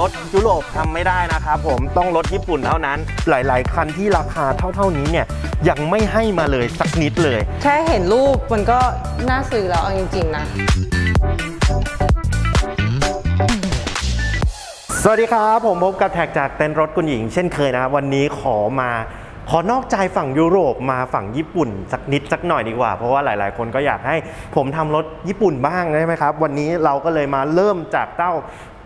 รถยุโรปทำไม่ได้นะครับผมต้องรถญี่ปุ่นเท่านั้น หลาย ๆ คันที่ราคาเท่า ๆนี้เนี่ยยังไม่ให้มาเลยสักนิดเลย แค่เห็นรูปมันก็น่าซื้อแล้วเอาจริง ๆ นะ สวัสดีครับ ผมพบกับแท็กจากเต็นท์รถคุณหญิง เช่นเคยนะครับวันนี้ขอมาขอนอกใจฝั่งยุโรปมาฝั่งญี่ปุ่นสักนิดสักหน่อยดีกว่า เพราะว่าหลาย ๆ คนก็อยากให้ผมทำรถญี่ปุ่นบ้างใช่ไหมครับ วันนี้เราก็เลยมาเริ่มจากเต้า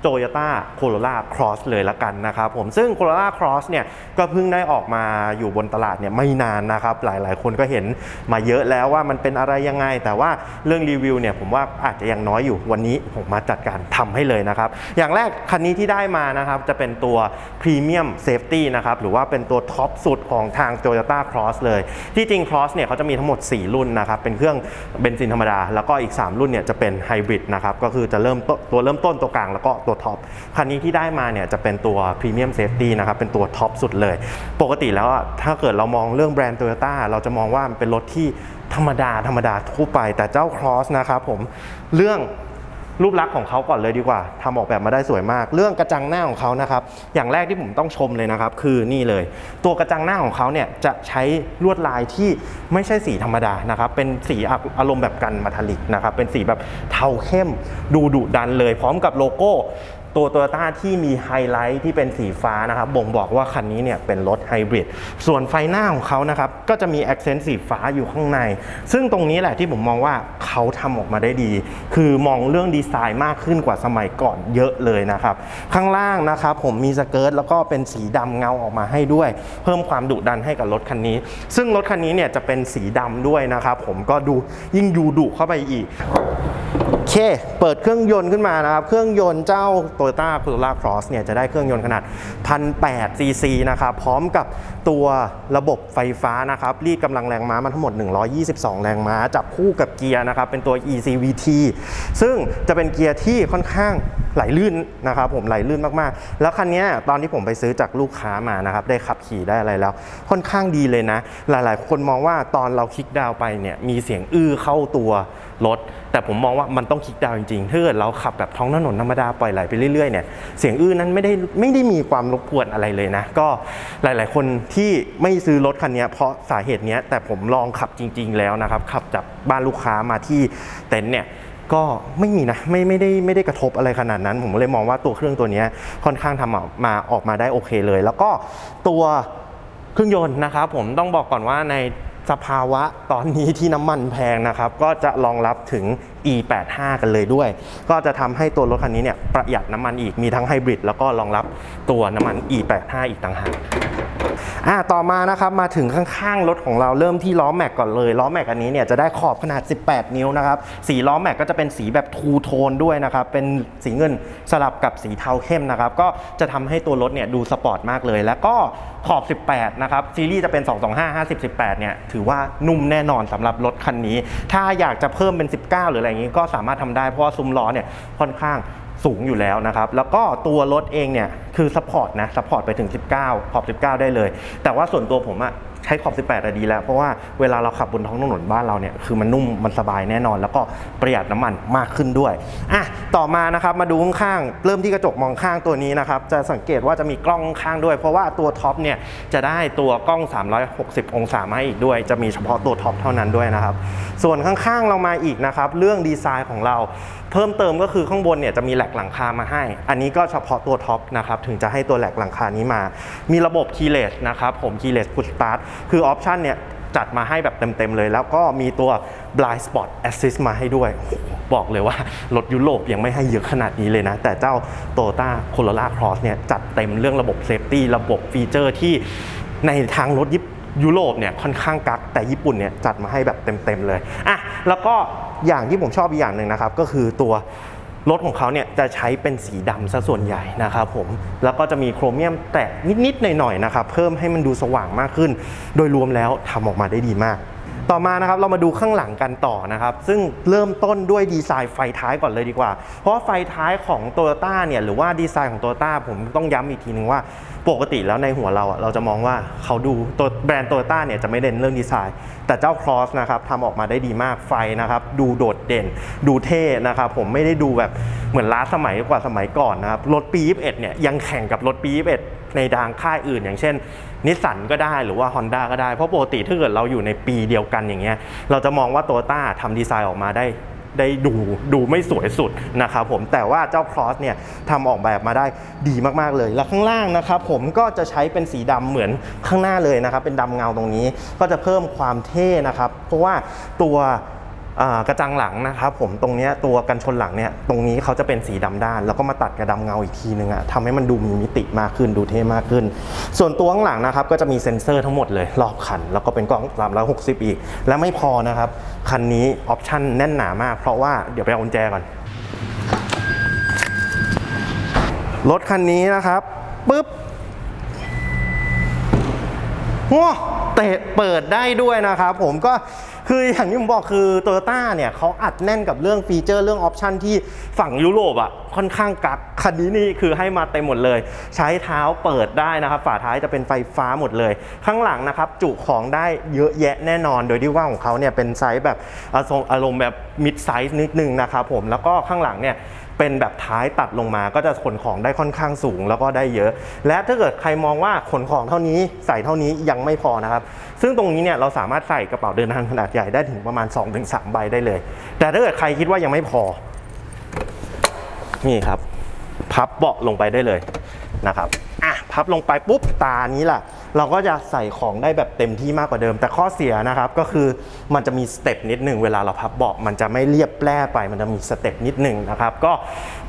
Toyota Corolla Cross เลยละกันนะครับผมซึ่ง Corolla Cross เนี่ยก็เพิ่งได้ออกมาอยู่บนตลาดเนี่ยไม่นานนะครับหลายๆ คนก็เห็นมาเยอะแล้วว่ามันเป็นอะไรยังไง แต่ว่าเรื่องรีวิวเนี่ยผมว่าอาจจะยังน้อยอยู่วันนี้ผมมาจัดการทำให้เลยนะครับ อย่างแรกคันนี้ที่ได้มานะครับจะเป็นตัว Premium Safety นะครับหรือว่าเป็นตัวท็อปสุดของทาง Toyota Cross เลย ที่จริง Cross เนี่ยเขาจะมีทั้งหมด 4 รุ่นนะครับเป็นเครื่องเบนซินธรรมดา แล้วก็อีก 3 รุ่นเนี่ยจะเป็นไฮบริดนะครับก็คือจะเริ่มตัวเริ่มต้นตัวกลางแล้วก็ตัวท็อปคันนี้ที่ได้มาเนี่ยจะเป็นตัว Premium Safety นะครับเป็นตัวท็อปสุดเลย ปกติแล้วถ้าเกิดเรามองเรื่องแบรนด์โตโยต้าเราจะมองว่ามันเป็นรถที่ธรรมดาธรรมดาทั่วไป แต่เจ้า Cross นะครับผมเรื่อง รูปลักษณ์ของเขาก่อนเลยดีกว่าทำออกแบบมาได้สวยมาก เรื่องกระจังหน้าของเขานะครับ อย่างแรกที่ผมต้องชมเลยนะครับ คือนี่เลย ตัวกระจังหน้าของเขาเนี่ยจะใช้ลวดลายที่ไม่ใช่สีธรรมดานะครับ เป็นสีอารมณ์แบบ gun metallic นะครับ เป็นสีแบบเทาเข้มดูดุดันเลย พร้อมกับโลโก้ ตัวโตโยต้าที่มีไฮไลท์ที่เป็นสีฟ้านะครับบ่งบอกว่าคันนี้เนี่ยเป็นรถไฮบริดส่วนไฟหน้าของเขานะครับก็จะมี accent สีฟ้าอยู่ข้างใน ซึ่งตรงนี้แหละที่ผมมองว่าเขาทำออกมาได้ดี คือมองเรื่องดีไซน์มากขึ้นกว่าสมัยก่อนเยอะเลยนะครับ ข้างล่างนะครับผมมี skirt แล้วก็เป็นสีดำเงาออกมาให้ด้วย เพิ่มความดุดันให้กับรถคันนี้ ซึ่งรถคันนี้เนี่ยจะเป็นสีดำด้วยนะครับผมก็ดูยิ่งดูดุเข้าไปอีก เค เปิดเครื่องยนต์ขึ้นมานะครับ เครื่องยนต์เจ้า Toyota Corolla Cross เนี่ยจะได้เครื่องยนต์ขนาด 1,800 ซีซีนะครับ พร้อมกับตัวระบบไฟฟ้านะครับ รีดกำลังแรงม้ามาทั้งหมด 122 แรงม้า จับคู่กับเกียร์นะครับ เป็นตัว ECVT ซึ่งจะเป็นเกียร์ที่ค่อนข้างไหลลื่นนะครับผมไหลลื่นมากๆ แล้วคันนี้ตอนที่ผมไปซื้อจากลูกค้ามานะครับ ได้ขับขี่ได้อะไรแล้ว ค่อนข้างดีเลยนะ หลายๆ คนมองว่าตอนเราคลิกดาวไปเนี่ยมีเสียงอื้อเข้าตัวรถ แต่ผมมองว่ามันต้ององคลิกดาวจริงๆถ้าเกิดเราขับแบบท้องถนนธรรมดาปล่อยไหลไปเรื่อยๆเนี่ยเสียงอื้อนั้นไม่ได้ไม่ได้มีความรบกวนอะไรเลยนะ ก็หลายๆ คนที่ไม่ซื้อรถคันนี้เพราะสาเหตุเนี้ยแต่ผมลองขับจริง ๆ แล้วนะครับขับจากบ้านลูกค้ามาที่เต็นท์เนี่ยก็ไม่มีนะไม่ไม่ได้ไม่ได้กระทบอะไรขนาดนั้น ผมเลยมองว่าตัวเครื่องตัวนี้ค่อนข้างทำออกมาออกมาได้โอเคเลย แล้วก็ตัวเครื่องยนต์นะครับผมต้องบอกก่อนว่าใน สภาวะตอนนี้ที่น้ำมันแพงนะครับ ก็จะรองรับถึง E85 กันเลยด้วย ก็จะทำให้ตัวรถคันนี้เนี่ยประหยัดน้ำมันอีกมีทั้งไฮบริดแล้วก็รองรับตัวน้ำมัน E85 อีกต่างหาก อ่าต่อมานะครับมาถึงข้างๆรถของเราเริ่มที่ล้อแม็กก่อนเลยล้อแม็กอันนี้เนี่ยจะได้ขอบขนาด 18 นิ้วนะครับสีล้อแม็กก็จะเป็นสีแบบทูโทนด้วยนะครับเป็นสีเงินสลับกับสีเทาเข้มนะครับก็จะทำให้ตัวรถเนี่ยดูสปอร์ตมากเลย แล้วก็ขอบ 18 นะครับซีรีส์จะเป็น 225 50 18 เนี่ยถือว่านุ่มแน่นอนสำหรับรถคันนี้ ถ้าอยากจะเพิ่มเป็น 19 หรืออะไรอย่างนี้ก็สามารถทำได้เพราะว่าซุ้มล้อเนี่ยค่อนข้าง สูงอยู่แล้วนะครับ แล้วก็ตัวรถเองเนี่ยคือ support นะ support ไปถึง 19 ขอบ 19 ได้เลย แต่ว่าส่วนตัวผมอะ ใช้ขอบ 18อะดีแล้ว เพราะว่าเวลาเราขับบนท้องถนนบ้านเราเนี่ยคือมันนุ่มมันสบายแน่นอน แล้วก็ประหยัดน้ำมันมากขึ้นด้วยอะต่อมานะครับมาดูข้างๆเริ่มที่กระจกมองข้างตัวนี้นะครับจะสังเกตว่าจะมีกล้องข้างด้วย เพราะว่าตัวท็อปเนี่ยจะได้ตัวกล้อง 360 องศามาอีกด้วย จะมีเฉพาะตัวท็อปเท่านั้นด้วยนะครับ ส่วนข้างๆเรามาอีกนะครับเรื่องดีไซน์ของเราเพิ่มเติมก็คือข้างบนเนี่ยจะมี rack หลังคามาให้ อันนี้ก็เฉพาะตัวท็อปนะครับถึงจะให้ตัว rack หลังคานี้มา มีระบบ keyless นะครับผม keyless push start คือออปชันเนี่ยจัดมาให้แบบเต็ม ๆ เลย แล้วก็มีตัว blind spot assist มาให้ด้วย บอกเลยว่า รถยุโรปยังไม่ให้เยอะขนาดนี้เลยนะ แต่เจ้า Toyota Corolla Cross เนี่ยจัดเต็มเรื่องระบบ safety ระบบฟีเจอร์ที่ในทางรถญี่ปุ่นยุโรปเนี่ยค่อนข้างกัก แต่ญี่ปุ่นเนี่ยจัดมาให้แบบเต็ม ๆ เลยอะแล้วก็อย่างที่ผมชอบอีกอย่างหนึ่งนะครับ ก็คือตัว รถของเขาเนี่ยจะใช้เป็นสีดำซะส่วนใหญ่นะครับผมแล้วก็จะมีโครเมียมแตะนิดๆหน่อยๆนะครับเพิ่มให้มันดูสว่างมากขึ้น โดยรวมแล้วทำออกมาได้ดีมาก ต่อมานะครับเรามาดูข้างหลังกันต่อนะครับ ซึ่งเริ่มต้นด้วยดีไซน์ไฟท้ายก่อนเลยดีกว่า เพราะไฟท้ายของ t o y ยต้าเนี่ยหรือว่าดีไซน์ของ t o y ยต้าผมต้องย้ำอีกทีนึงว่าปกติแล้วในหัวเราอะเราจะมองว่าเขาดูตัวแบรนด์โตโยต้าเนี่ยจะไม่เด่นเรื่องดีไซน์ แต่เจ้า Cross นะครับทำออกมาได้ดีมากไฟนะครับ ดูโดดเด่น ดูเท่นะครับ ผมไม่ได้ดูแบบเหมือนล้าสมัยกว่าสมัยก่อนนะครับ รถปี 21 เนี่ยยังแข่งกับรถปี 21 ในทางค่ายอื่น อย่างเช่นนิสสันก็ได้หรือว่า Honda ก็ได้ เพราะปกติถ้าเกิดเราอยู่ในปีเดียวกันอย่างเงี้ยเราจะมองว่าโตโยต้าทำดีไซน์ออกมาได้ได้ดูดูไม่สวยสุดนะครับผมแต่ว่าเจ้า Cross เนี่ยทำออกแบบมาได้ดีมากๆเลย แล้วข้างล่างนะครับผมก็จะใช้เป็นสีดำเหมือนข้างหน้าเลยนะครับเป็นดำเงาตรงนี้ก็จะเพิ่มความเท่นะครับเพราะว่าตัว กระจังหลังนะครับผมตรงนี้ตัวกันชนหลังเนี่ยตรงนี้เขาจะเป็นสีดำด้าน แล้วก็มาตัดกระดำเงาอีกทีนึงอะทำให้มันดูมีมิติมากขึ้นดูเท่มากขึ้น ส่วนตัวข้างหลังนะครับก็จะมีเซ็นเซอร์ทั้งหมดเลยรอบคัน แล้วก็เป็นกล้อง 360 อีก และไม่พอนะครับ คันนี้ออปชั่นแน่นหนามาก เพราะว่าเดี๋ยวไปเอากุญแจก่อนรถคันนี้นะครับปุ๊บว้าเตะเปิดได้ด้วยนะครับผมก็ คืออย่างที่ผมบอกคือโตโยต้าเนี่ยเขาอัดแน่นกับเรื่องฟีเจอร์เรื่องออปชันที่ฝั่งยุโรปอะค่อนข้างกักคันนี้นี่คือให้มาเต็มหมดเลย ใช้เท้าเปิดได้นะครับ ฝาท้ายจะเป็นไฟฟ้าหมดเลย ข้างหลังนะครับจุของได้เยอะแยะแน่นอน โดยที่ว่าของเขาเนี่ยเป็นไซส์แบบอารมณ์อารมณ์แบบ midsize นิดนึงนะครับผมแล้วก็ข้างหลังเนี่ย เป็นแบบท้ายตัดลงมาก็จะขนของได้ค่อนข้างสูงแล้วก็ได้เยอะ และถ้าเกิดใครมองว่าขนของเท่านี้ใส่เท่านี้ยังไม่พอนะครับ ซึ่งตรงนี้เนี่ยเราสามารถใส่กระเป๋าเดินทางขนาดใหญ่ได้ถึงประมาณ 2-3 ใบได้เลย แต่ถ้าเกิดใครคิดว่ายังไม่พอ นี่ครับ พับเบาะลงไปได้เลยนะครับอะพับลงไปปุ๊บตานี้ล่ะ เราก็จะใส่ของได้แบบเต็มที่มากกว่าเดิม แต่ข้อเสียนะครับก็คือมันจะมีสเต็ปนิดหนึ่งเวลาเราพับเบาะมันจะไม่เรียบแปร่ไป มันจะมีสเต็ปนิดหนึ่งนะครับ ก็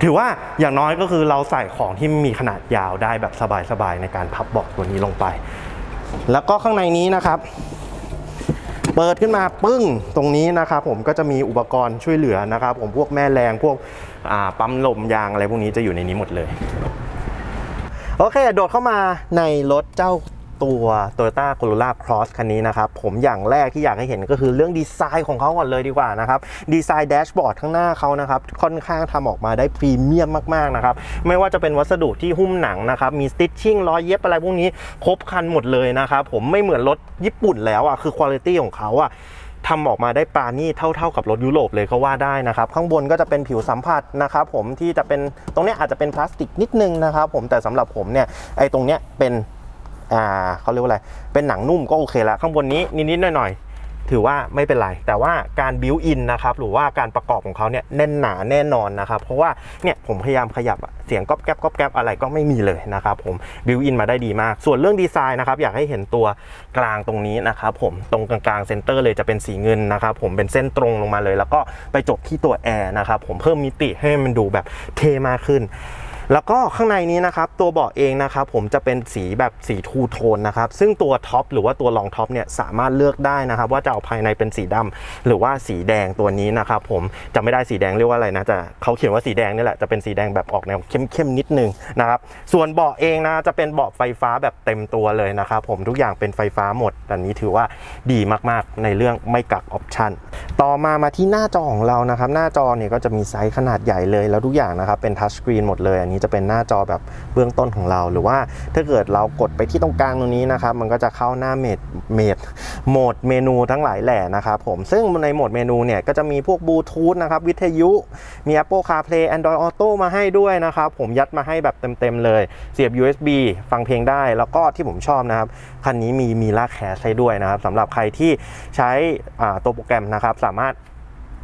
ถือว่าอย่างน้อยก็คือเราใส่ของที่มีขนาดยาวได้แบบสบายๆในการพับเบาะตัวนี้ลงไป แล้วก็ข้างในนี้นะครับเปิดขึ้นมาปึ้งตรงนี้นะครับผมก็จะมีอุปกรณ์ช่วยเหลือนะครับ ผมพวกแม่แรงพวกปั๊มลมยางอะไรพวกนี้จะอยู่ในนี้หมดเลย โอเค โดดเข้ามาในรถเจ้า ตัว Toyota Corolla Cross คันนี้นะครับ ผมอย่างแรกที่อยากให้เห็นก็คือเรื่องดีไซน์ของเขาก่อนเลยดีกว่านะครับ ดีไซน์แดชบอร์ดข้างหน้าเขานะครับ ค่อนข้างทำออกมาได้พรีเมียมมาก ๆ นะครับ ไม่ว่าจะเป็นวัสดุที่หุ้มหนังนะครับ มีสติ t ชิ่งรอยเย็บอะไรพวกนี้ ครบครันหมดเลยนะครับ ผมไม่เหมือนรถญี่ปุ่นแล้วอะคือคุณภาพของเขาอะทำออกมาได้ปราณีตเท่า ๆกับรถยุโรปเลยก็ว่าได้นะครับ ข้างบนก็จะเป็นผิวสัมผัสนะครับผมที่จะเป็นตรงนี้อาจจะเป็นพลาสติกนิดนึงนะครับผมแต่สำหรับผมเนี่ยไอ้ตรงเนี้ยเป็น อ่าเขาเรียกว่าอะไร เป็นหนังนุ่มก็โอเคละข้างบนนี้นิดๆหน่อยๆ ถือว่าไม่เป็นไร แต่ว่าการ built-in นะครับ หรือว่าการประกอบของเขาเนี่ยแน่นหนาแน่นอนนะครับ เพราะว่าเนี่ยผมพยายามขยับเสียงก๊อบแก๊บก๊อบแก๊บอะไรก็ไม่มีเลยนะครับผม built-in มาได้ดีมาก ส่วนเรื่องดีไซน์นะครับอยากให้เห็นตัวกลางตรงนี้นะครับผมตรงกลางๆ center เลยจะเป็นสีเงินนะครับผมเป็นเส้นตรงลงมาเลย แล้วก็ไปจบที่ตัวแอร์นะครับผมเพิ่มมิติให้มันดูแบบเท่มากขึ้น แล้วก็ข้างในนี้นะครับตัวเบาะเองนะครับผมจะเป็นสีแบบสี two-tone นะครับซึ่งตัวท็อปหรือว่าตัวรองท็อปเนี่ยสามารถเลือกได้นะครับว่าจะเอาภายในเป็นสีดำหรือว่าสีแดงตัวนี้นะครับผมจะไม่ได้สีแดงเรียกว่าอะไรนะจะเขาเขียนว่าสีแดงนี่แหละจะเป็นสีแดงแบบออกแนวเข้มๆนิดนึงนะครับส่วนเบาะเองนะจะเป็นเบาะไฟฟ้าแบบเต็มตัวเลยนะครับผมทุกอย่างเป็นไฟฟ้าหมดอันนี้ถือว่าดีมากๆในเรื่องไม่กักออปชันต่อมามาที่หน้าจอของเรานะครับหน้าจอเนี่ยก็จะมีไซส์ขนาดใหญ่เลยแล้วทุกอย่างนะครับเป็น touchscreen หมดเลยอันนี้จะเป็นหน้าจอแบบเบื้องต้นของเรา หรือว่าถ้าเกิดเรากดไปที่ตรงกลางตรงนี้นะครับ มันก็จะเข้าหน้าโหมดโหมดโหมดเมนูทั้งหลายแหล่นะครับผมซึ่งในโหมดเมนูเนี่ยก็จะมีพวกบลูทูธนะครับวิทยุมี Apple CarPlay Android Auto มาให้ด้วยนะครับผมยัดมาให้แบบเต็มๆเลย เสียบ USB ฟังเพลงได้ แล้วก็ที่ผมชอบนะครับ คันนี้มีมี Miracast ให้ด้วยนะครับสำหรับใครที่ใช้ตัวโปรแกรมนะครับสามารถ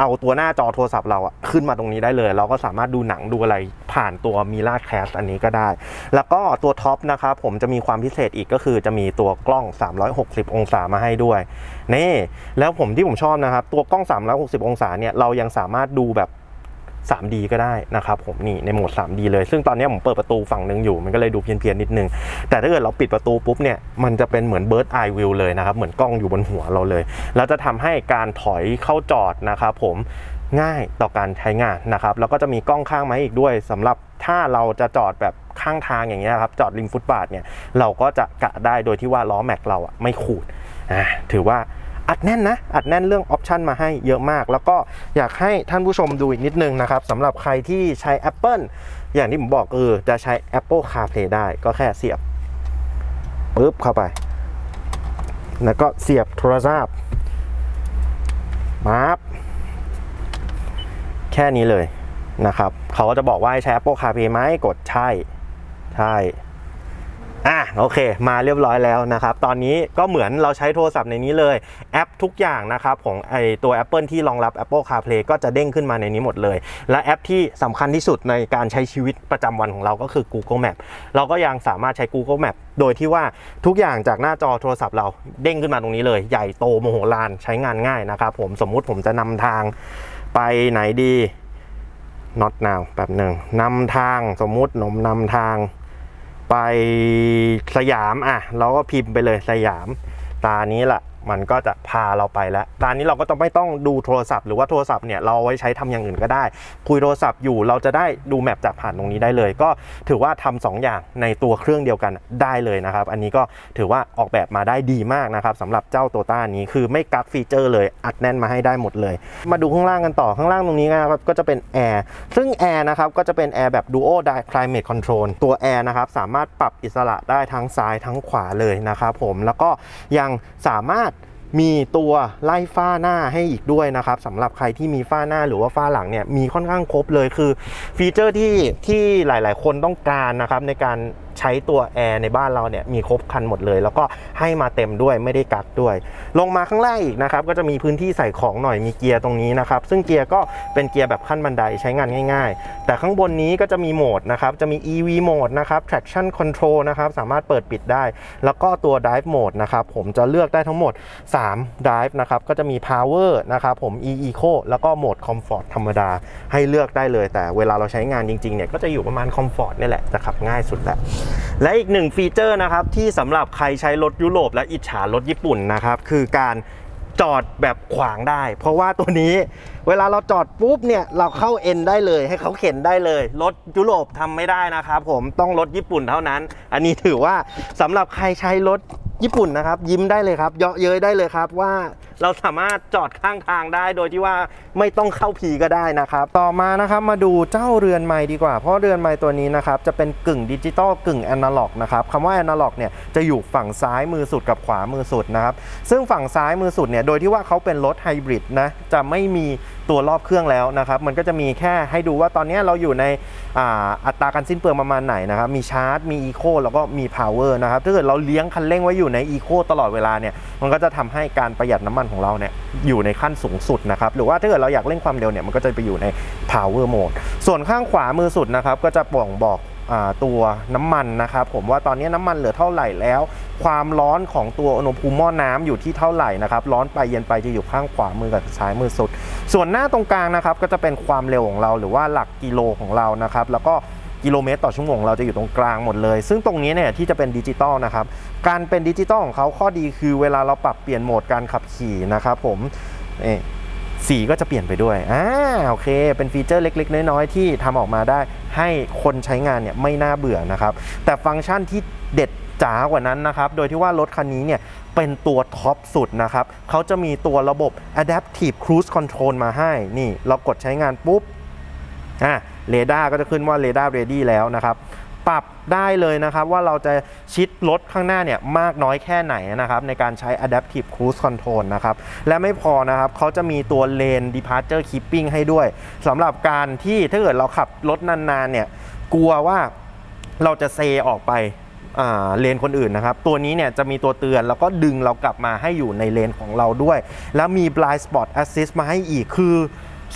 เอาตัวหน้าจอโทรศัพท์เราอะขึ้นมาตรงนี้ได้เลย เราก็สามารถดูหนังดูอะไรผ่านตัว Miracast อันนี้ก็ได้ แล้วก็ตัวท็อปนะครับผมจะมีความพิเศษอีกก็คือจะมีตัวกล้อง 360 องศามาให้ด้วยนี่แล้วผมที่ผมชอบนะครับ ตัวกล้อง 360 องศาเนี่ยเรายังสามารถดูแบบ 3D ก็ได้นะครับผมนี่ในโหมด 3D เลย ซึ่งตอนนี้ผมเปิดประตูฝั่งหนึ่งอยู่ มันก็เลยดูเพี้ยนๆนิดนึง แต่ถ้าเกิดเราปิดประตูปุ๊บเนี่ย มันจะเป็นเหมือน bird eye view เลยนะครับ เหมือนกล้องอยู่บนหัวเราเลย แล้วจะทำให้การถอยเข้าจอดนะครับผมง่ายต่อการใช้งานนะครับ แล้วก็จะมีกล้องข้างมาอีกด้วยสำหรับถ้าเราจะจอดแบบข้างทางอย่างเงี้ยครับ จอดริมฟุตบาทเนี่ย เราก็จะกะได้โดยที่ว่าล้อแม็กเราอะไม่ขูด อ่า ถือว่า อัดแน่นนะ อัดแน่นเรื่องออปชันมาให้เยอะมาก แล้วก็อยากให้ท่านผู้ชมดูอีกนิดนึงนะครับสำหรับใครที่ใช้ Apple อย่างที่ผมบอกคือจะใช้ Apple CarPlay ได้ก็แค่เสียบปุ๊บเข้าไป แล้วก็เสียบโทรศัพท์มาบแค่นี้เลยนะครับ เขาก็จะบอกว่าให้ใช้ Apple CarPlay ไหมกดใช่ ใช่ อะโอเค มาเรียบร้อยแล้วนะครับ ตอนนี้ก็เหมือนเราใช้โทรศัพท์ในนี้เลยแอปทุกอย่างนะครับของไอตัว Apple ที่รองรับ Apple CarPlay ก็จะเด้งขึ้นมาในนี้หมดเลย และแอปที่สำคัญที่สุดในการใช้ชีวิตประจำวันของเราก็คือ Google Map เราก็ยังสามารถใช้ Google Map โดยที่ว่าทุกอย่างจากหน้าจอโทรศัพท์เราเด้งขึ้นมาตรงนี้เลย ใหญ่โตโมโหลานใช้งานง่ายนะครับผมสมมุติผมจะนำทางไปไหนดี not now แบบหนึ่งนำทางสมมุติหนมนำทาง ไปสยามอะ เราก็พิมพ์ไปเลยสยามตานี้แหละ มันก็จะพาเราไปแล้วตานี้เราก็ต้องไม่ต้องดูโทรศัพท์หรือว่าโทรศัพท์เนี่ยเราไว้ใช้ทำอย่างอื่นก็ได้ คุยโทรศัพท์อยู่เราจะได้ดูแมปจากผ่านตรงนี้ได้เลย ก็ถือว่าทำสองอย่างในตัวเครื่องเดียวกันได้เลยนะครับ อันนี้ก็ถือว่าออกแบบมาได้ดีมากนะครับสำหรับเจ้าโตต้านี้คือไม่กักฟีเจอร์เลยอัดแน่นมาให้ได้หมดเลย มาดูข้างล่างกันต่อข้างล่างตรงนี้นะครับก็จะเป็นแอร์ซึ่งแอร์นะครับก็จะเป็นแอร์แบบ Duo Climate Control ตัวแอร์นะครับสามารถปรับอิสระได้ทั้งซ้ายทั้งขวาเลยนะครับผมแล้วก็ยังสามารถ มีตัวไล่ฝ้าหน้าให้อีกด้วยนะครับสำหรับใครที่มีฝ้าหน้าหรือว่าฝ้าหลังเนี่ยมีค่อนข้างครบเลยคือ ฟีเจอร์ที่ที่หลาย ๆ คนต้องการนะครับในการ ใช้ตัวแอร์ในบ้านเราเนี่ยมีครบคันหมดเลย แล้วก็ให้มาเต็มด้วยไม่ได้กักด้วย ลงมาข้างล่างอีกนะครับก็จะมีพื้นที่ใส่ของหน่อยมีเกียร์ตรงนี้นะครับซึ่งเกียร์ก็เป็นเกียร์แบบขั้นบันไดใช้งานง่าย ๆ แต่ข้างบนนี้ก็จะมีโหมดนะครับจะมี EV โหมดนะครับ traction control นะครับสามารถเปิดปิดได้ แล้วก็ตัว drive mode นะครับผมจะเลือกได้ทั้งหมด 3 drive นะครับก็จะมี power นะครับผม e eco แล้วก็โหมด comfort ธรรมดาให้เลือกได้เลย แต่เวลาเราใช้งานจริงๆเนี่ยก็จะอยู่ประมาณ comfort นี่แหละจะขับง่ายสุดแหละและอีกหนึ่งฟีเจอร์นะครับที่สำหรับใครใช้รถยุโรปและอิจฉารถญี่ปุ่นนะครับคือการจอดแบบขวางได้ เพราะว่าตัวนี้เวลาเราจอดปุ๊บเนี่ยเราเข้า N ได้เลย ให้เขาเข็นได้เลยรถยุโรปทำไม่ได้นะครับผมต้องรถญี่ปุ่นเท่านั้น อันนี้ถือว่าสำหรับใครใช้รถญี่ปุ่นนะครับยิ้มได้เลยครับ เยาะเย้ยได้เลยครับว่าเราสามารถจอดข้างทางได้โดยที่ว่าไม่ต้องเข้า P ก็ได้นะครับ ต่อมานะครับมาดูเจ้าเรือนไมล์ดีกว่า เพราะเรือนไมล์ตัวนี้นะครับจะเป็นกึ่งดิจิตอลกึ่งแอนาล็อกนะครับคำว่าแอนาล็อกเนี่ยจะอยู่ฝั่งซ้ายมือสุดกับขวามือสุดนะครับซึ่งฝั่งซ้ายมือสุดเนี่ยโดยที่ว่าเขาเป็นรถไฮบริดนะจะไม่มีตัวรอบเครื่องแล้วนะครับ มันก็จะมีแค่ให้ดูว่าตอนนี้เราอยู่ในอ,อัตราการสิ้นเปลืองประมาณไหนนะครับ มีชาร์จ มี eco แล้วก็มี power นะครับ ถ้าเกิดเราเลี้ยงคันเร่งไว้อยู่ใน eco ตลอดเวลาเนี่ย มันก็จะทำให้การประหยัดน้ำมันของเราเนี่ยอยู่ในขั้นสูงสุดนะครับ หรือว่าถ้าเกิดเราอยากเร่งความเร็วเนี่ยมันก็จะไปอยู่ใน power mode ส่วนข้างขวามือสุดนะครับ ก็จะบ่งบอกตัวน้ำมันนะครับผมว่าตอนนี้น้ำมันเหลือเท่าไหร่แล้ว ความร้อนของตัวอุณหภูมิหม้อน้ำอยู่ที่เท่าไหร่นะครับร้อนไปเย็นไปจะอยู่ข้างขวามือกับซ้ายมือสุด ส่วนหน้าตรงกลางนะครับก็จะเป็นความเร็วของเราหรือว่าหลักกิโลของเรานะครับแล้วก็ กิโลเมตรต่อชั่วโมงเราจะอยู่ตรงกลางหมดเลย ซึ่งตรงนี้เนี่ยที่จะเป็นดิจิตอลนะครับ การเป็นดิจิตอลของเขาข้อดีคือเวลาเราปรับเปลี่ยนโหมดการขับขี่นะครับผมสีก็จะเปลี่ยนไปด้วย อ่า โอเค เป็นฟีเจอร์เล็ก ๆ น้อย ๆ ที่ทำออกมาได้ ให้คนใช้งานเนี่ยไม่น่าเบื่อนะครับ แต่ฟังก์ชันที่เด็ดจ๋ากว่านั้นนะครับ โดยที่ว่ารถคันนี้เนี่ยเป็นตัวท็อปสุดนะครับ เขาจะมีตัวระบบ Adaptive Cruise Control มาให้ นี่ เรากดใช้งานปุ๊บ อะ เรดาร์ก็จะขึ้นว่าเรดาร์ ready แล้วนะครับ ปรับได้เลยนะครับว่าเราจะชิดรถข้างหน้าเนี่ยมากน้อยแค่ไหนนะครับ ในการใช้ adaptive cruise control นะครับ และไม่พอนะครับเขาจะมีตัว lane departure keeping ให้ด้วยสำหรับการที่ถ้าเกิดเราขับรถนานๆเนี่ยกลัวว่าเราจะเซออกไปเลนคนอื่นนะครับ ตัวนี้เนี่ยจะมีตัวเตือนแล้วก็ดึงเรากลับมาให้อยู่ในเลนของเราด้วย แล้วมี blind spot assist มาให้อีกคือ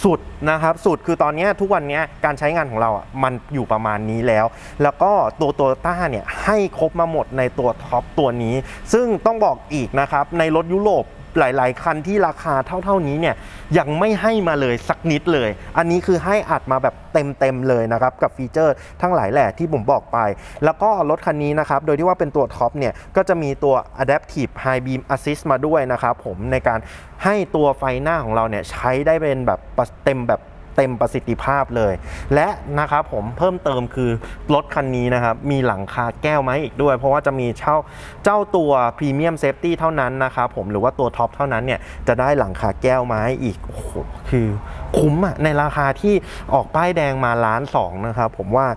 สุดนะครับสุดคือตอนนี้ทุกวันนี้การใช้งานของเราอะมันอยู่ประมาณนี้แล้ว แล้วก็ตัวโตต้าเนี่ยให้ครบมาหมดในตัวท็อปตัวนี้ ซึ่งต้องบอกอีกนะครับในรถยุโรป หลาย ๆ คันที่ราคาเท่า ๆ นี้เนี่ยยังไม่ให้มาเลยสักนิดเลย อันนี้คือให้อัดมาแบบเต็ม ๆ เลยนะครับ กับฟีเจอร์ทั้งหลายแหล่ที่ผมบอกไป แล้วก็รถคันนี้นะครับ โดยที่ว่าเป็นตัวท็อปเนี่ยก็จะมีตัว Adaptive High Beam Assist มาด้วยนะครับผมในการให้ตัวไฟหน้าของเราเนี่ยใช้ได้เป็นแบบเต็มแบบ เต็มประสิทธิภาพเลย และนะครับผมเพิ่มเติมคือรถคันนี้นะครับมีหลังคาแก้วให้อีกด้วย เพราะว่าจะมีเจ้าเจ้าตัว Premium Safety เท่านั้นนะครับผมหรือว่าตัวท็อปเท่านั้นเนี่ยจะได้หลังคาแก้วให้อีกโอ้โหคือคุ้มอะในราคาที่ออกป้ายแดงมาล้านสองนะครับผมว่า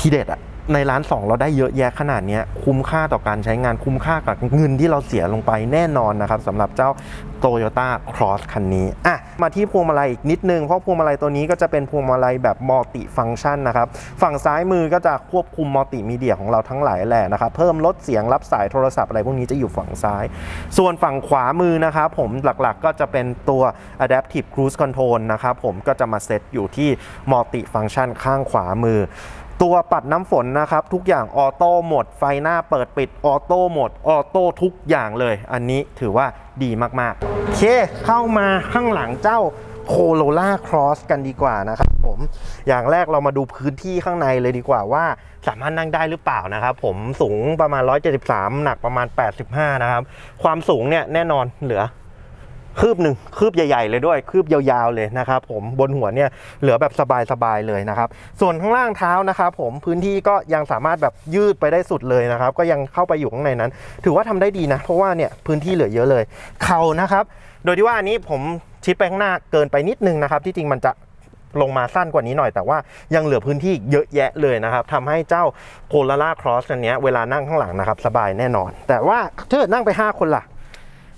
ทีเด็ดอะ ในล้านสองเราได้เยอะแยะขนาดนี้คุ้มค่าต่อการใช้งานคุ้มค่ากับเงินที่เราเสียลงไปแน่นอนนะครับสำหรับเจ้า Toyota Cross คันนี้อะมาที่พวงมาลัยอีกนิดนึง เพราะพวงมาลัยตัวนี้ก็จะเป็นพวงมาลัยแบบ multi-function นะครับ ฝั่งซ้ายมือก็จะควบคุมมัลติมีเดียของเราทั้งหลายแหล่นะครับ เพิ่มลดเสียงรับสายโทรศัพท์อะไรพวกนี้จะอยู่ฝั่งซ้าย ส่วนฝั่งขวามือนะครับผมหลักๆก็จะเป็นตัว Adaptive Cruise Control นะครับผมก็จะมาเซตอยู่ที่ multi-function ข้างขวามือ ตัวปัดน้ำฝนนะครับ ทุกอย่างออโต้หมด ไฟหน้าเปิดปิดออโต้หมดออโต้ทุกอย่างเลย อันนี้ถือว่าดีมากๆโอเคเข้ามาข้างหลังเจ้าโคโ o ล่าครอสกันดีกว่านะครับผมอย่างแรกเรามาดูพื้นที่ข้างในเลยดีกว่าว่าสามารถนั่งได้หรือเปล่านะครับผมสูงประมาณ 173 หนักประมาณ 85 นะครับ ความสูงเนี่ยแน่นอนเหลือ คืบหนึ่งคืบใหญ่ ๆ เลยด้วย คืบยาวๆเลยนะครับผมบนหัวเนี่ยเหลือแบบสบายๆเลยนะครับ ส่วนข้างล่างเท้านะครับผมพื้นที่ก็ยังสามารถแบบยืดไปได้สุดเลยนะครับ ก็ยังเข้าไปอยู่ข้างในนั้น ถือว่าทำได้ดีนะ เพราะว่าเนี่ยพื้นที่เหลือเยอะเลย เข่านะครับ โดยที่ว่าอันนี้ผมชิดไปข้างหน้าเกินไปนิดนึงนะครับ ที่จริงมันจะลงมาสั้นกว่านี้หน่อยแต่ว่ายังเหลือพื้นที่เยอะแยะเลยนะครับทำให้เจ้าโค o ล่าครอสอันนี้เวลานั่งข้างหลังนะครับ สบายแน่นอน แต่ว่าถ้าเกิดนั่งไป 5 คนล่ะ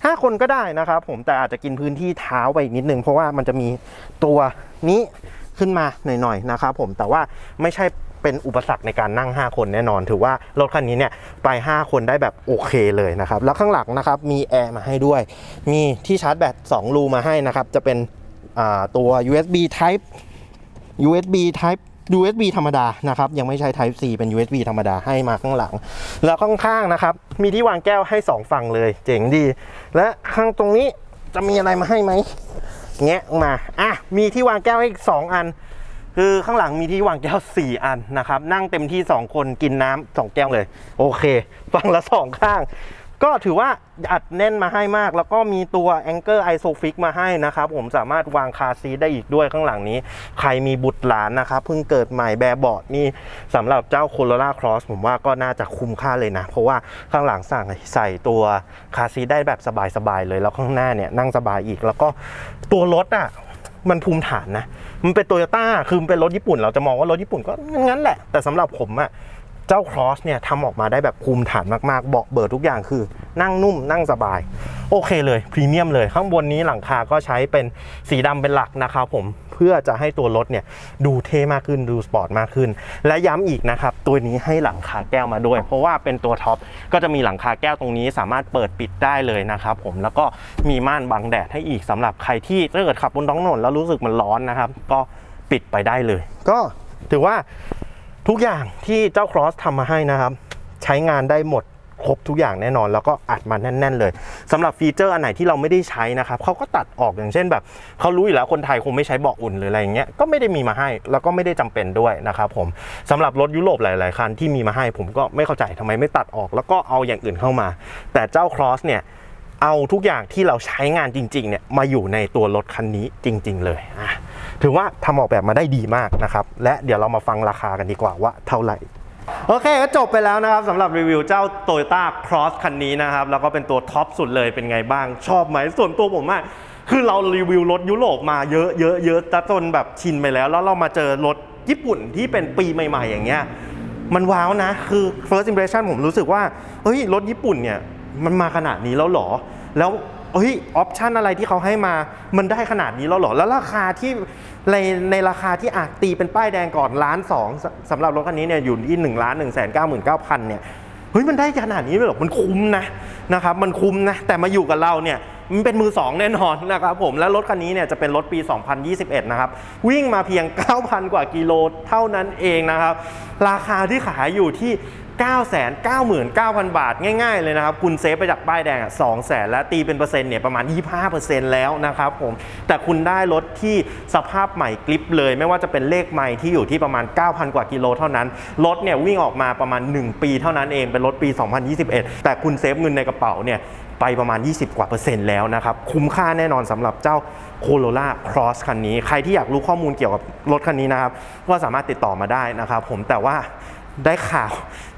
ห้าคนก็ได้นะครับ ผมแต่อาจจะกินพื้นที่เท้าไปอีกนิดนึง เพราะว่ามันจะมีตัวนี้ขึ้นมาหน่อยๆนะครับผมแต่ว่าไม่ใช่เป็นอุปสรรคในการนั่ง 5 คนแน่นอน ถือว่ารถคันนี้เนี่ยไป 5 คนได้แบบโอเคเลยนะครับ แล้วข้างหลังนะครับมีแอร์มาให้ด้วย มีที่ชาร์จแบต2รูมาให้นะครับ จะเป็นตัว USB Type USB Type USB ธรรมดานะครับยังไม่ใช่ Type C เป็น USB ธรรมดาให้มาข้างหลัง แล้วข้างๆนะครับ มีที่วางแก้วให้ 2 ฝั่งเลย เจ๋งดี และข้างตรงนี้จะมีอะไรมาให้ไหมแงะมาอะมีที่วางแก้วให้อีก 2 อัน คือข้างหลังมีที่วางแก้ว 4 อันนะครับ นั่งเต็มที่ 2 คนกินน้ำ2แก้วเลย โอเค ฝั่งละ 2 ข้าง ก็ถือว่าอัดแน่นมาให้มาก แล้วก็มีตัว a n c h o r Isofix มาให้นะครับ ผมสามารถวางคาซีได้อีกด้วยข้างหลังนี้ ใครมีบุตรหลานนะครับ เพิ่งเกิดใหม่แบบเบาะนี่สำหรับเจ้า Corolla Cross ผมว่าก็น่าจะคุ้มค่าเลยนะ เพราะว่าข้างหลังสั่งใส่ตัวคาซีได้แบบสบายๆเลย แล้วข้างหน้าเนี่ยนั่งสบายอีก แล้วก็ตัวรถอะมันภูมิฐานนะ มันเป็นโตโยต้าคือมันเป็นรถญี่ปุ่น เราจะมองว่ารถญี่ปุ่นก็งั้นแหละ แต่สำหรับผมอะ เจ้า Cross เนี่ยทำออกมาได้แบบภูมิฐานมากๆ เบาะเบิดทุกอย่างคือ นั่งนุ่มนั่งสบาย โอเคเลยพรีเมียมเลยข้างบนนี้หลังคาก็ใช้เป็นสีดำเป็นหลักนะครับผมเพื่อจะให้ตัวรถเนี่ยดูเท่มากขึ้นดูสปอร์ตมากขึ้น และย้ำอีกนะครับ ตัวนี้ให้หลังคาแก้วมาด้วย เพราะว่าเป็นตัวท็อปก็จะมีหลังคาแก้วตรงนี้สามารถเปิดปิดได้เลยนะครับผมแล้วก็มีม่านบังแดดให้อีกสำหรับใครที่ถ้าเกิดขับบนท้องถนนแล้วรู้สึกมันร้อนนะครับ ก็ปิดไปได้เลย ก็ถือว่า ทุกอย่างที่เจ้า Cross ทำมาให้นะครับ ใช้งานได้หมดครบทุกอย่างแน่นอน แล้วก็อัดมาแน่น ๆ เลยสำหรับฟีเจอร์อันไหนที่เราไม่ได้ใช้นะครับเขาก็ตัดออกอย่างเช่นแบบเขารู้อยู่แล้วคนไทยคงไม่ใช้เบาะอุ่นหรืออะไรอย่างเงี้ยก็ไม่ได้มีมาให้ แล้วก็ไม่ได้จำเป็นด้วยนะครับผมสำหรับรถยุโรปหลาย ๆ คันที่มีมาให้ ผมก็ไม่เข้าใจทำไมไม่ตัดออก แล้วก็เอาอย่างอื่นเข้ามา แต่เจ้า Cross เนี่ย เอาทุกอย่างที่เราใช้งานจริงๆเนี่ยมาอยู่ในตัวรถคันนี้จริง ๆ เลยอะถือว่าทำออกแบบมาได้ดีมากนะครับ และเดี๋ยวเรามาฟังราคากันดีกว่าว่าเท่าไหร่โอเคก็จบไปแล้วนะครับสำหรับรีวิวเจ้า Toyota Cross คันนี้นะครับ แล้วก็เป็นตัวท็อปสุดเลยเป็นไงบ้างชอบไหมส่วนตัวผมอะคือเรารีวิวรถยุโรปมาเยอะเยอะเยอะจนแบบชินไปแล้ว แล้วเรามาเจอรถญี่ปุ่นที่เป็นปีใหม่ ๆ อย่างเงี้ยมันว้าวนะ คือ first impression ผมรู้สึกว่าเฮ้ยรถญี่ปุ่นเนี่ย มันมาขนาดนี้แล้วหรอ แล้วเฮ้ยออปชันอะไรที่เขาให้มา มันได้ขนาดนี้แล้วหรอ แล้วราคาที่ในในราคาที่อาจตีเป็นป้ายแดงก่อนล้านสองสำหรับรถคันนี้เนี่ยอยู่ที่1ล้าน1 9 9 9 0 0เนี่ยเฮ้ยมันได้ขนาดนี้เลยหรอมันคุ้มนะนะครับมันคุ้มนะแต่มาอยู่กับเราเนี่ยมันเป็นมือสองแน่นอนนะครับผมและรถคันนี้เนี่ยจะเป็นรถปี 2021 นะครับ วิ่งมาเพียง 9,000 กว่ากิโลเท่านั้นเองนะครับ ราคาที่ขายอยู่ที่ 999,000 บาทง่ายๆเลยนะครับ คุณ save ไปจากป้ายแดงอะ200,000และตีเป็นเปอร์เซ็นต์เนี่ยประมาณ 25%แล้วนะครับผม แต่คุณได้รถที่สภาพใหม่กริบเลย ไม่ว่าจะเป็นเลขไมล์ที่อยู่ที่ประมาณ 9,000 กว่ากิโลเท่านั้น รถเนี่ยวิ่งออกมาประมาณ 1 ปีเท่านั้นเองเป็นรถปี 2021 แต่คุณ save เงินในกระเป๋าเนี่ยไปประมาณ 20 กว่าเปอร์เซ็นต์แล้วนะครับ คุ้มค่าแน่นอนสำหรับเจ้า Corolla Cross คันนี้ ใครที่อยากรู้ข้อมูลเกี่ยวกับรถคันนี้นะครับ ก็สามารถติดต่อมาได้นะครับผมแต่ว่า ได้ข่าว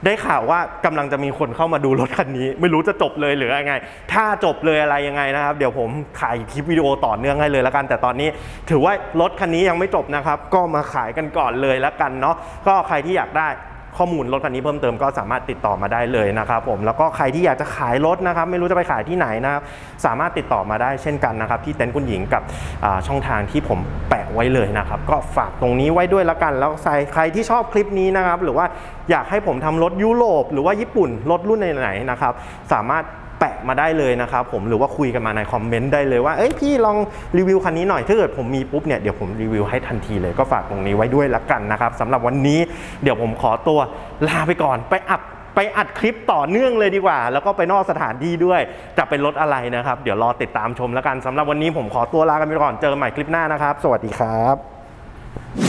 ได้ข่าวว่ากำลังจะมีคนเข้ามาดูรถคันนี้ ไม่รู้จะจบเลยหรือยังไง ถ้าจบเลยอะไรยังไงนะครับ เดี๋ยวผมถ่ายคลิปวิดีโอต่อเนื่องให้เลยละกัน แต่ตอนนี้ ถือว่ารถคันนี้ยังไม่จบนะครับ ก็มาขายกันก่อนเลยละกันเนาะก็ใครที่อยากได้ ข้อมูลรถคันนี้เพิ่มเติมก็สามารถติดต่อมาได้เลยนะครับผมแล้วก็ใครที่อยากจะขายรถนะครับไม่รู้จะไปขายที่ไหนนะครับสามารถติดต่อมาได้เช่นกันนะครับที่เต็นท์คุณหญิงกับช่องทางที่ผมแปะไว้เลยนะครับก็ฝากตรงนี้ไว้ด้วยละกัน แล้วใครใครที่ชอบคลิปนี้นะครับหรือว่าอยากให้ผมทำรถยุโรป หรือว่าญี่ปุ่นรถรุ่นไหนๆนะครับสามารถ แปะมาได้เลยนะครับผมหรือว่าคุยกันมาในคอมเมนต์ได้เลยว่าเอ้ยพี่ลองรีวิวคันนี้หน่อยถ้าเกิดผมมีปุ๊บเนี่ยเดี๋ยวผมรีวิวให้ทันทีเลยก็ฝากตรงนี้ไว้ด้วยละกันนะครับสำหรับวันนี้เดี๋ยวผมขอตัวลาไปก่อนไปอัดไปอัดคลิปต่อเนื่องเลยดีกว่า แล้วก็ไปนอกสถานที่ด้วย จะเป็นรถอะไรนะครับ เดี๋ยวรอติดตามชมแล้วกันสำหรับวันนี้ผมขอตัวลากันไปก่อนเจอกันใหม่คลิปหน้านะครับ สวัสดีครับ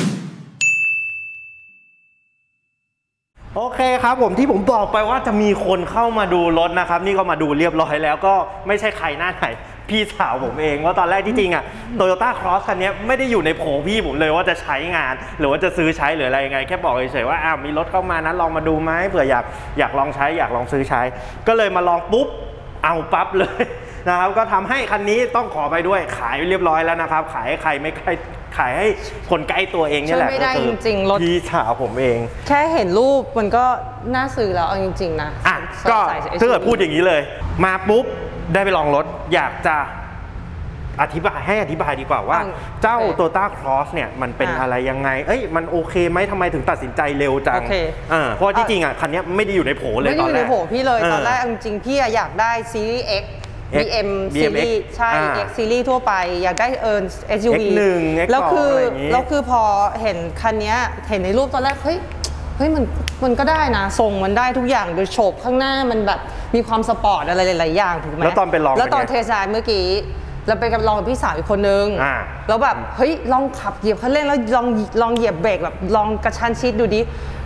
โอเคครับผมที่ผมบอกไปว่าจะมีคนเข้ามาดูรถนะครับ นี่ก็มาดูเรียบร้อยแล้วก็ไม่ใช่ใครหน้าไหน พี่สาวผมเองว่าตอนแรกที่จริงอะโตโยต้าครอสคันนี้ไม่ได้อยู่ในโผพี่ผมเลยว่าจะใช้งาน หรือว่าจะซื้อใช้หรืออะไรยังไง แค่บอกเฉยๆว่าอ้าวมีรถเข้ามานั้นลองมาดูไหมเผื่ออยากอยากลองใช้อยากลองซื้อใช้ ก็เลยมาลองปุ๊บเอาปั๊บเลยนะครับก็ทำให้คันนี้ต้องขอไปด้วยขายเรียบร้อยแล้วนะครับ ขายให้ใครไม่ใกล้ ขายให้คนใกล้ตัวเองเนี่ยแหละช่วยไม่ได้ก็คือจริงๆรถ พี่สาวผมเอง แค่เห็นรูปมันก็น่าซื้อแล้วเอาจริง ๆ นะอะสดก็ใสถ้าเกิดพูดอย่างนี้เลย มาปุ๊บ ได้ไปลองรถ อยากจะอธิบายให้อธิบายดีกว่าว่าเจ้าโอเคโตต้าครอสเนี่ยมันเป็นอะอะไรยังไง เอ้ยมันโอเคไหมทำไมถึงตัดสินใจเร็วจังโอเคเออเพราะว่าที่จริงอะคันเนี้ยไม่ได้อยู่ในโผเลยไม่ตได้ออนยู่แรในกโผพี่เลยตอนแรกเเอาจริงๆพี่อะอยากได้ซีรีส์ X X BM BMX ซีรีส์ใช่อ่า X ซีรีส์ทั่วไป อยากได้เอิร์น SUV X1 X2 แล้วคืออะไรอย่างงี้แล้วคือพอเห็นคันเนี้ยเห็นในรูปตอนแรก เฮ้ยเฮ้ยมันมันก็ได้นะทรงมันได้ทุกอย่างโดยโฉบข้างหน้ามันแบบมีความสปอร์ตอะไรหลาย ๆ อย่างถูกไหมแล้วตอนไปลองแล้วตอนเป็นไง test drive เมื่อกี้เราไปกับลองกับพี่สาวอีกคนนึงอ่าแล้วแบบเฮ้ยลองขับเหยียบคันเร่งแล้วลองลองเหยียบเบรกแบบลองกระชั้นชิดดูดิ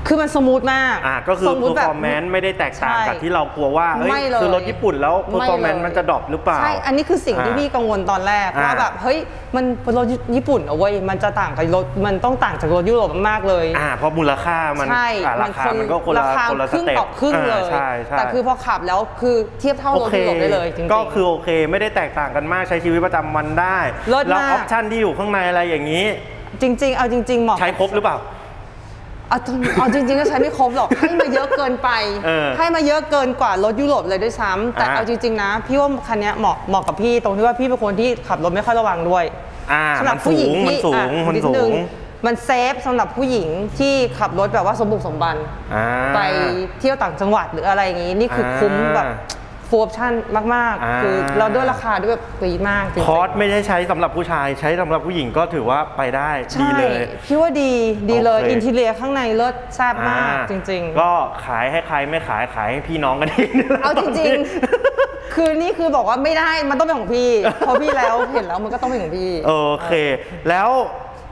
คือมัน smooth มากอ่าก็คือ smooth แบบ performance ไม่ได้แตกต่างกับใช่ที่เรากลัวว่าเฮ้ยไม่เลยซื้อรถญี่ปุ่นแล้วไม่ performance เลยมันจะ drop หรือเปล่าใช่อันนี้คือสิ่งที่อ่าพี่กังวลตอนแรกอ่าว่าแบบเฮ้ยมันเป็นรถญี่ปุ่นเอาเว้ยมันจะต่างกับรถมันต้องต่างจากรถยุโรปมากๆเลยอ่าเพราะมูลค่ามันใช่อ่าราคามันก็คนละราคาคนละคสรึ่งเต็ปต่อครึ่งเลยอ่าใช่ใช่แต่คือพอขับแล้วคือเทียบเท่ารถยุโรปได้เลยจริงๆก็คือโอเค ไม่ได้แตกต่างกันมากใช้ชีวิตประจำวันได้เลิศแล้วมากออปชันที่อยู่ข้างในอะไรอย่างนี้จริง ๆ เอาจริง ๆ เหมาะใช้ครบหรือเปล่า เอาจริงเอาจริงๆก็ใช้ไม่ครบหรอกให้มาเยอะเกินไป เออให้มาเยอะเกินกว่ารถยุโรปเลยด้วยซ้ำแต่อ่า เอาจริงๆนะ พี่ว่าคันเนี้ยเหมาะเหมาะกับพี่ตรงที่ว่าพี่เป็นคนที่ขับรถไม่ค่อยระวังด้วยอ่าสำหรัมับนผู้สูหญิงงมันที่สูงอะมันนิดสูนึงมันเซฟสำหรับผู้หญิงที่ขับรถแบบว่าสมบุกสมบัน อ่า ไปเที่ยวต่างจังหวัดหรืออะไรอย่างงี้ นี่คืออาคุ้มแบบ ฟูออปชั่นมากอ่าๆคือเราด้วยราคาด้วยแบบปีดมากจริง Cross ไม่ได้ใช้สำหรับผู้ชาย ใช้สำหรับผู้หญิงก็ถือว่าไปได้ใช่ดีเลยพี่ว่าดีดีเลยโอเค interior ข้างในเลิศแซ่บมากอ่จริง ๆ ก็ขายให้ใครไม่ขายขายให้พี่น้องกันเองนี่แหละเอาจริงๆ คือนี่คือบอกว่าไม่ได้มันต้องเป็นของพี่พอพี่แล้วเห็นแล้วมันก็ต้องเป็นของพี่โอเค แล้ว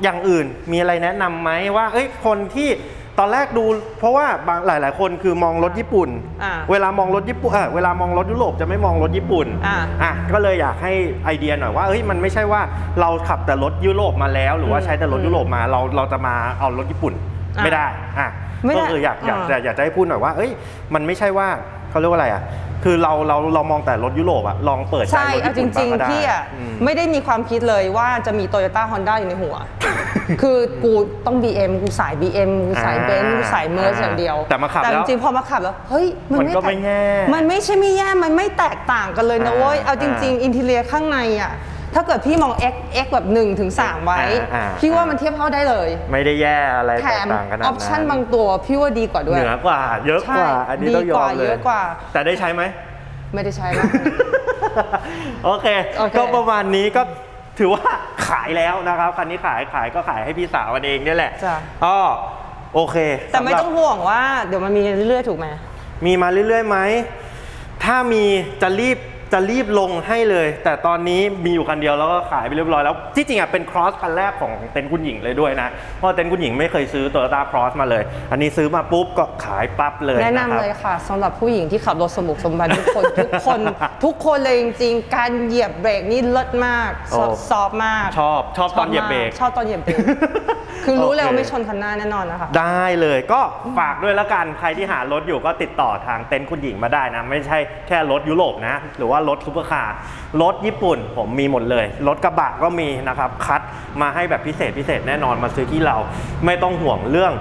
อย่างอื่นมีอะไรแนะนำไหมว่าเอ้ยคนที่ ตอนแรกดูเพราะว่าบางหลาย ๆ คนคือมองรถญี่ปุ่น อ่าเวลามองรถญี่ปุ่นเออเวลามองรถยุโรปจะไม่มองรถญี่ปุ่นอ่าอะก็เลยอยากให้ไอเดียหน่อยว่าเอ้ยมันไม่ใช่ว่าเราขับแต่รถยุโรปมาแล้ว หรือว่าอืมใช้แต่รถยุโรปมาเราเราจะมาเอารถญี่ปุ่นอ่าไม่ได้อะไม่ได้ก็คืออยากอยากอ่า จะอยากจะให้พูดหน่อยว่าเอ้ยมันไม่ใช่ว่า เขาเรียกว่าอะไรอะคือเราเราเรามองแต่รถยุโรปอะลองเปิดใจใช่รถเอาญี่จปุ่นริงบ้างก็ได้ๆพี่อะอืม ไม่ได้มีความคิดเลยว่าจะมีโตโยต้าฮอนด้าอยู่ในหัว คือกูต้อง BM กูสาย BM กูสายเบนซ์กูสายเมอร์สอย่างเดียวแต่มาขับแต่แล้วจริงๆพอมาขับแล้ว เฮ้ย มันมันก็แตไม่แย่มันไม่ใช่ไม่แย่ มันไม่แตกต่างกันเลยนะอ่าเว้ยเอาจริงอ่าๆ interior ข้างในอะ ถ้าเกิดพี่มอง X X แบบ1ถึง3ไว้ อ่าอ่า พี่ว่ามันเทียบเท่าได้เลยไม่ได้แย่อะไรแตกต่างขนาดอนั้น option บางตัวพี่ว่าดีกว่าด้วย เหนือกว่า เยอะกว่า ใช่อันนี้ต้องยอมดีกว่าเลยเยอะกว่า แต่ได้ใช้ไหม ไม่ได้ใช้นะโอเค โอเคก็ประมาณนี้ก็ถือว่าขายแล้วนะครับคันนี้ขายขายก็ขายให้พี่สาวกันเองเนี่ยแหละจ้ะก็โอเคแต่ไม่สำหรับต้องห่วงว่าเดี๋ยวมันมีเรื่อยๆถูกไหม มีมาเรื่อยๆไหม ถ้ามีจะรีบ จะรีบลงให้เลย แต่ตอนนี้มีอยู่คันเดียวแล้วก็ขายไปเรียบร้อยแล้วที่จริงอะเป็นครอสคันแรกของเต็นท์คุณหญิงเลยด้วยนะ เพราะเต็นท์คุณหญิงไม่เคยซื้อ t o y ยต้าครอสมาเลย อันนี้ซื้อมาปุ๊บก็ขายปั๊บเลยแนะนำครับเลยค่ะสำหรับผู้หญิงที่ขับรถสมบุกสมบันทุกคนทุกคน ทุกคนเลยจริงๆ การเหยียบเบรกนี่เลิศมาก soft โอ้ soft มากชอบชอบตอนเหยียบเบรกชอบตอนเหยียบเบรกคือรู้เลยโอเคว่าไม่ชนคันหน้าแน่นอนนะคะ ได้เลยก็ฝากด้วยแล้วกันใครที่หารถอยู่ก็ติดต่อทางเต็นท์คุณหญิงมาได้นะ ไม่ใช่แค่รถยุโรปนะ หรือว่ารถซุปเปอร์คาร์รถญี่ปุ่นผมมีหมดเลย รถกระบะก็มีนะครับ คัดมาให้แบบพิเศษพิเศษแน่นอนมาซื้อที่เราไม่ต้องห่วงเรื่อง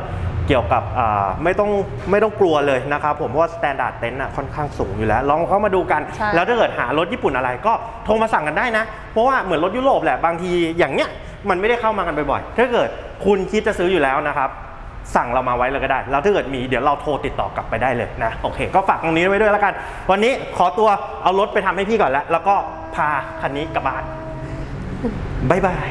เกี่ยวกับอ่าไม่ต้องไม่ต้องกลัวเลยนะครับผมเพราะว่า standard เต็นท์ค่อนข้างสูงอยู่แล้ว ลองเข้ามาดูกันใช่แล้วถ้าเกิดหารถญี่ปุ่นอะไรก็โทรมาสั่งกันได้นะ เพราะว่าเหมือนรถยุโรปแหละบางทีอย่างเนี้ยมันไม่ได้เข้ามากันบ่อยๆถ้าเกิดคุณคิดจะซื้ออยู่แล้วนะครับ สั่งเรามาไว้เลยก็ได้ แล้วถ้าเกิดมีเดี๋ยวเราโทรติดต่อกลับไปได้เลยนะโอเค ก็ฝากตรงนี้ไว้ด้วยแล้วกัน วันนี้ขอตัวเอารถไปทำให้พี่ก่อนแล้ว แล้วก็พาคันนี้กลับบ้านบ๊ายบาย